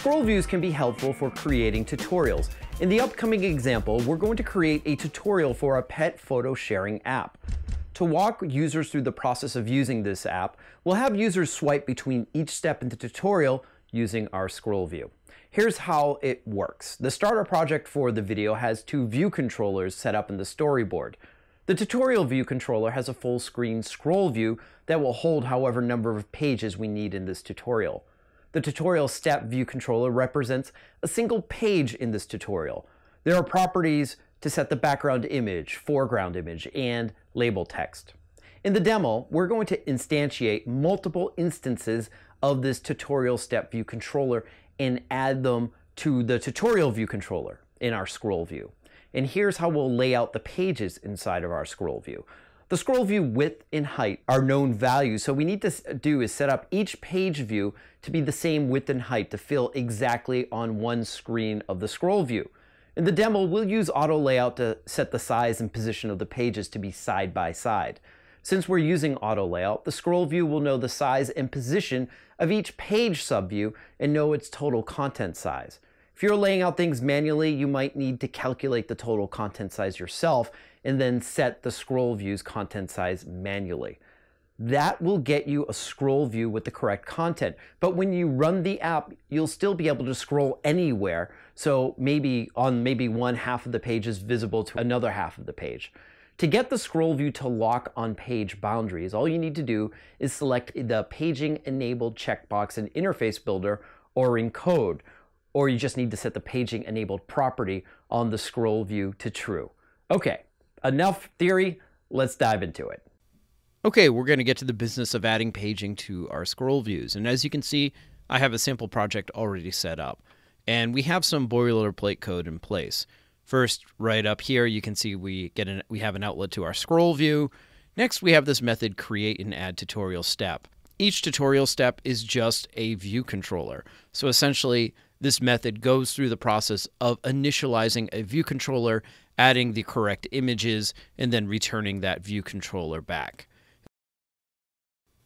Scroll views can be helpful for creating tutorials. In the upcoming example, we're going to create a tutorial for a pet photo sharing app. To walk users through the process of using this app, we'll have users swipe between each step in the tutorial using our scroll view. Here's how it works. The starter project for the video has two view controllers set up in the storyboard. The tutorial view controller has a full screen scroll view that will hold however number of pages we need in this tutorial. The tutorial step view controller represents a single page in this tutorial. There are properties to set the background image, foreground image, and label text. In the demo, we're going to instantiate multiple instances of this tutorial step view controller and add them to the tutorial view controller in our scroll view. And here's how we'll lay out the pages inside of our scroll view. The scroll view width and height are known values, so we need to do is set up each page view to be the same width and height to fill exactly on one screen of the scroll view. In the demo, we'll use auto layout to set the size and position of the pages to be side by side. Since we're using auto layout, the scroll view will know the size and position of each page subview and know its total content size. If you're laying out things manually, you might need to calculate the total content size yourself and then set the scroll view's content size manually. That will get you a scroll view with the correct content. But when you run the app, you'll still be able to scroll anywhere. So maybe on maybe one half of the page is visible to another half of the page. To get the scroll view to lock on page boundaries, all you need to do is select the paging enabled checkbox in Interface Builder or in code, or you just need to set the paging enabled property on the scroll view to true. Okay, enough theory, let's dive into it. Okay, we're going to get to the business of adding paging to our scroll views. And as you can see, I have a sample project already set up. And we have some boilerplate code in place. First, right up here, you can see we get an, we have an outlet to our scroll view. Next, we have this method create and add tutorial step. Each tutorial step is just a view controller. So essentially, this method goes through the process of initializing a view controller, adding the correct images, and then returning that view controller back.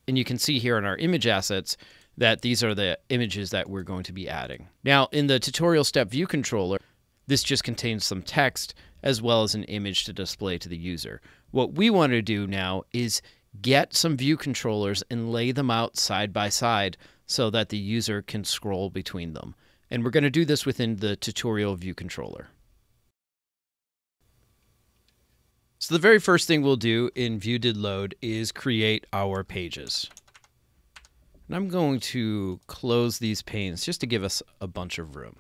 And you can see here in our image assets that these are the images that we're going to be adding. Now, in the tutorial step view controller, this just contains some text as well as an image to display to the user. What we want to do now is get some view controllers and lay them out side by side so that the user can scroll between them. And we're going to do this within the tutorial view controller. So the very first thing we'll do in view did load is create our pages. And I'm going to close these panes just to give us a bunch of room.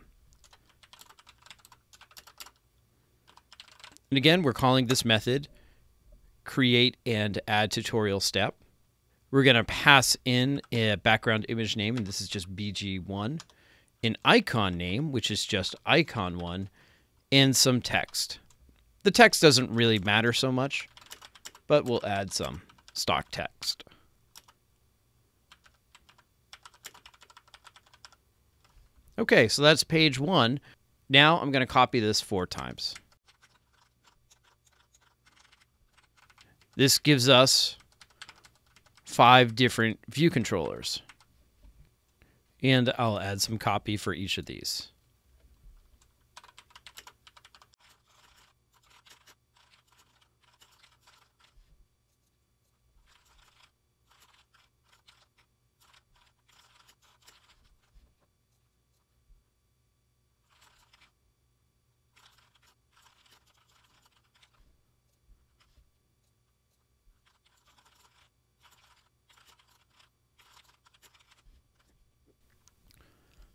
And again, we're calling this method create and add tutorial step. We're going to pass in a background image name, and this is just BG1 an icon name, which is just icon1, and some text. The text doesn't really matter so much, but we'll add some stock text. Okay, so that's page one. Now I'm going to copy this four times. This gives us five different view controllers and I'll add some copy for each of these.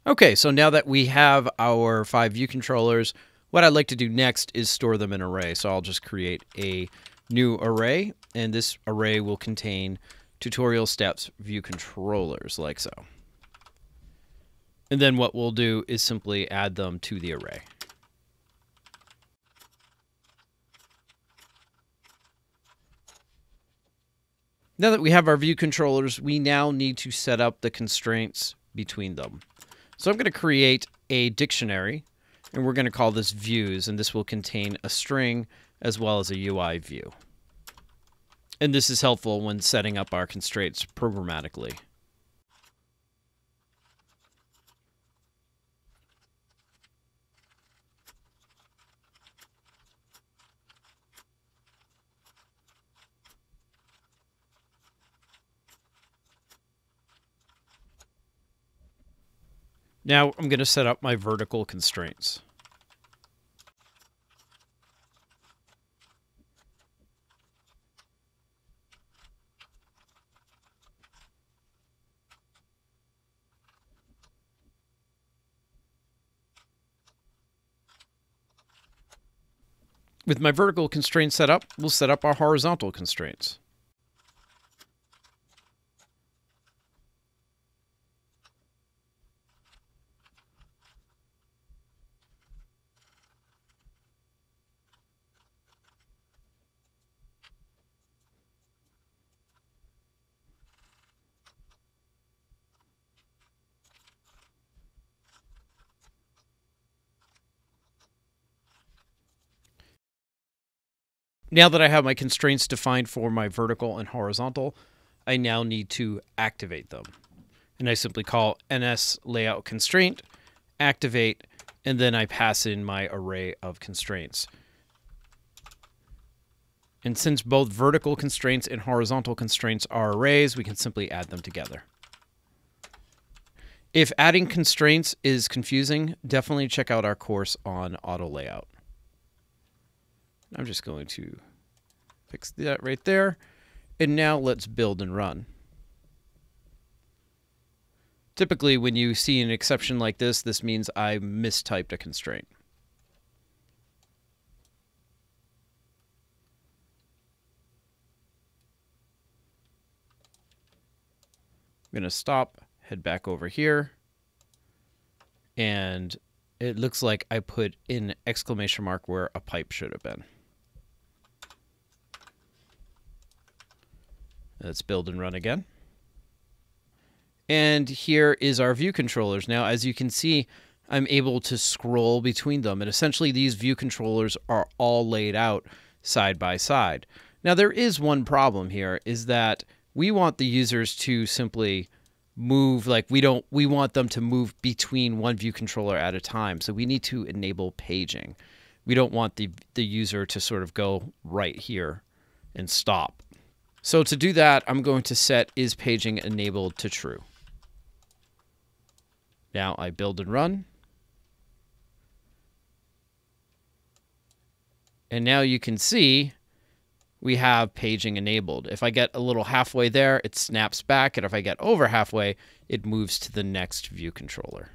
Okay, so now that we have our five view controllers, what I'd like to do next is store them in array. So I'll just create a new array, and this array will contain tutorial steps view controllers like so. And then what we'll do is simply add them to the array. Now that we have our view controllers, we now need to set up the constraints between them. So I'm going to create a dictionary, and we're going to call this views, and this will contain a string as well as a UI view. And this is helpful when setting up our constraints programmatically. Now I'm going to set up my vertical constraints. With my vertical constraints set up, we'll set up our horizontal constraints. Now that I have my constraints defined for my vertical and horizontal, I now need to activate them. And I simply call ns layout constraint, activate, and then I pass in my array of constraints. And since both vertical constraints and horizontal constraints are arrays, we can simply add them together. If adding constraints is confusing, definitely check out our course on auto layout. I'm just going to fix that right there. And now let's build and run. Typically, when you see an exception like this, this means I mistyped a constraint. I'm going to stop, head back over here, and it looks like I put in exclamation mark where a pipe should have been. Let's build and run again. And here is our view controllers. Now, as you can see, I'm able to scroll between them. And essentially, these view controllers are all laid out side by side. Now, there is one problem here, is that we want the users to simply move like we don't we want them to move between one view controller at a time so we need to enable paging we don't want the the user to sort of go right here and stop so to do that, I'm going to set is paging enabled to true. Now I build and run. And now you can see we have paging enabled. If I get a little halfway there, it snaps back. And if I get over halfway, it moves to the next view controller.